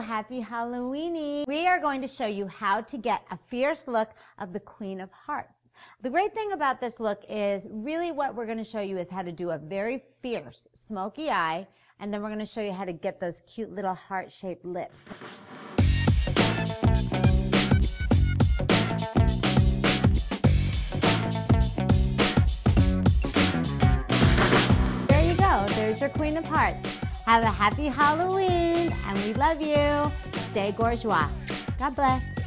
happy Halloweeny. We are going to show you how to get a fierce look of the Queen of Hearts. The great thing about this look is really what we're going to show you is how to do a very fierce smoky eye and then we're going to show you how to get those cute little heart-shaped lips. There you go. There's your Queen of Hearts. Have a happy Halloween and we love you. Stay gorgeous. God bless.